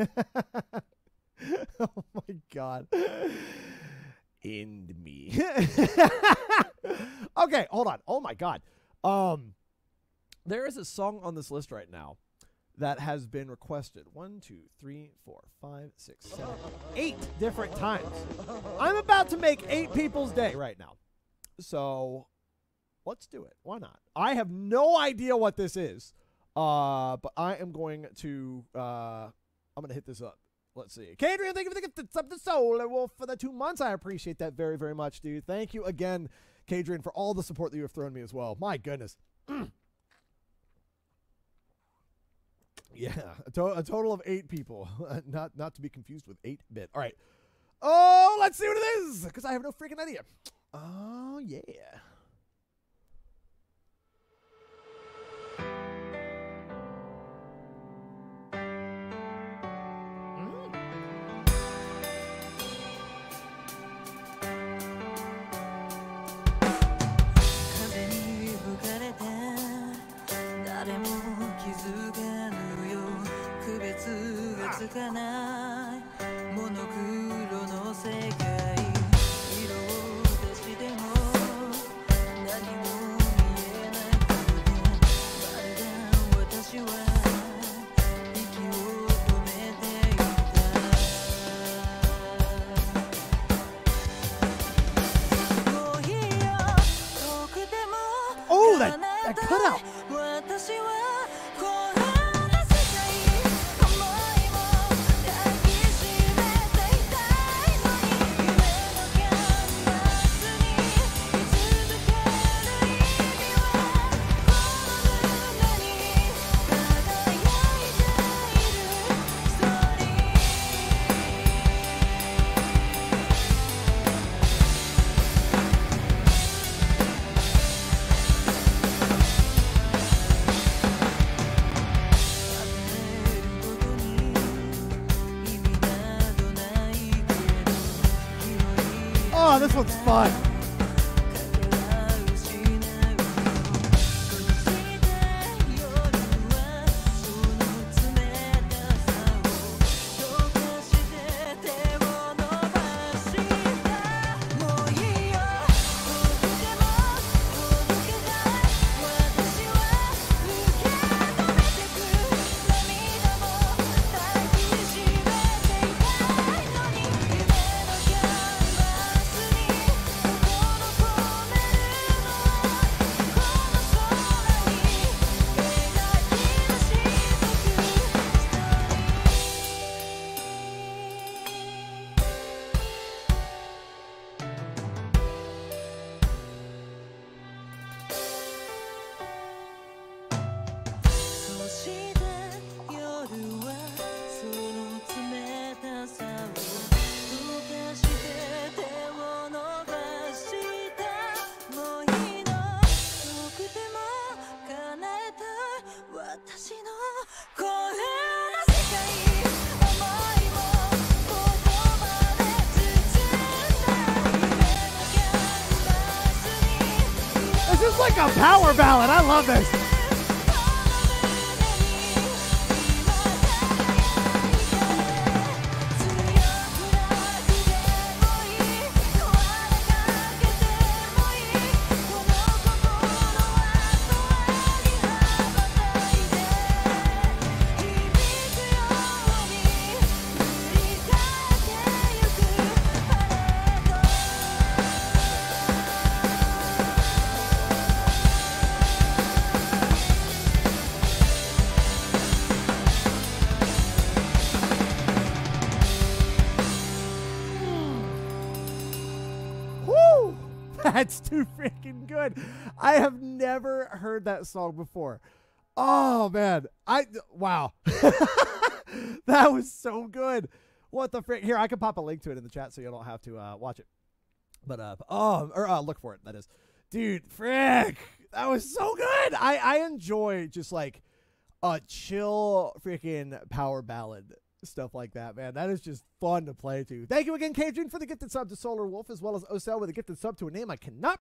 oh my god. End me. okay, hold on. Oh my god. Um there is a song on this list right now that has been requested one, two, three, four, five, six, seven, eight different times. I'm about to make eight people's day right now. So let's do it. Why not? I have no idea what this is. Uh, but I am going to uh I'm gonna hit this up. Let's see. Cadrian, thank you for the gift of the soul wolf for the two months. I appreciate that very, very much, dude. Thank you again, Cadrian, for all the support that you have thrown me as well. My goodness. Yeah, a, to- a total of eight people, not not to be confused with eight bit. All right. Oh, let's see what it is, because I have no freaking idea. Oh yeah. 続かないモノクロの世界して私は this one's fun. Power ballad. I love this. That's too freaking good. I have never heard that song before. Oh man, I wow, that was so good. What the frick? Here, I can pop a link to it in the chat so you don't have to uh, watch it. But uh, oh, or uh, look for it. That is, dude, frick, that was so good. I I enjoy just like a chill freaking power ballad stuff like that, man. That is just fun to play to. Thank you again, Cajun, for the gifted sub to Solar Wolf, as well as Osel with a gifted sub to a name I cannot